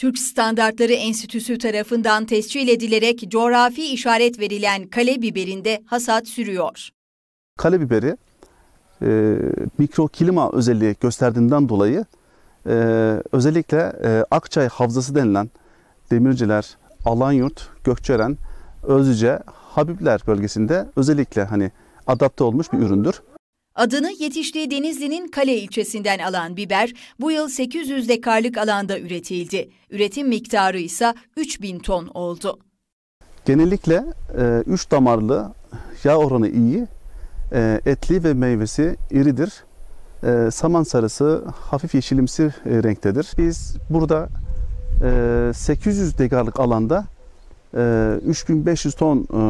Türk Standartları Enstitüsü tarafından tescil edilerek coğrafi işaret verilen kale biberinde hasat sürüyor. Kale biberi e, mikroklima özelliği gösterdiğinden dolayı e, özellikle e, Akçay Havzası denilen Demirciler, Alanyurt, Gökçeren, Özlüce, Habibler bölgesinde özellikle hani adapte olmuş bir üründür. Adını yetiştiği Denizli'nin Kale ilçesinden alan biber bu yıl 800 dekarlık alanda üretildi. Üretim miktarı ise 3000 ton oldu. Genellikle 3 e, damarlı, yağ oranı iyi, e, etli ve meyvesi iridir. E, saman sarısı hafif yeşilimsi e, renktedir. Biz burada e, 800 dekarlık alanda e, 3500 ton e,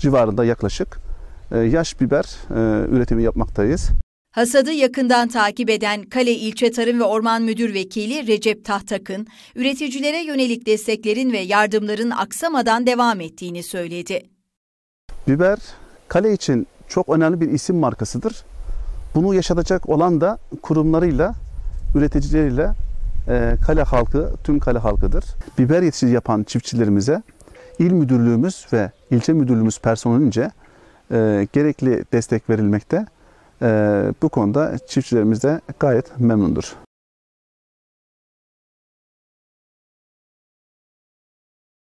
civarında yaklaşık yaş biber e, üretimi yapmaktayız. Hasadı yakından takip eden Kale İlçe Tarım ve Orman Müdür Vekili Recep Tahtakın, üreticilere yönelik desteklerin ve yardımların aksamadan devam ettiğini söyledi. Biber Kale için çok önemli bir isim markasıdır. Bunu yaşatacak olan da kurumlarıyla, üreticileriyle e, kale halkı, tüm kale halkıdır. Biber yetiştirici yapan çiftçilerimize il müdürlüğümüz ve ilçe müdürlüğümüz personelince e, gerekli destek verilmekte. E, bu konuda çiftçilerimiz de gayet memnundur.